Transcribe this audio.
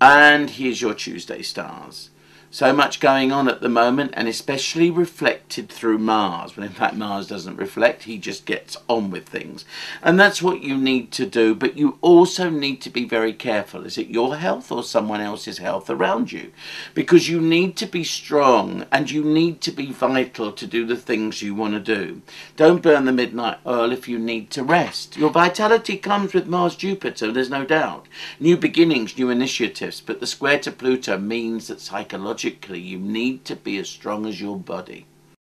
And here's your Tuesday stars. So much going on at the moment, and especially reflected through Mars. When in fact Mars doesn't reflect, he just gets on with things. And that's what you need to do, but you also need to be very careful. Is it your health or someone else's health around you? Because you need to be strong and you need to be vital to do the things you want to do. Don't burn the midnight oil if you need to rest. Your vitality comes with Mars Jupiter, there's no doubt. New beginnings, new initiatives, but the square to Pluto means that psychologically you need to be as strong as your body.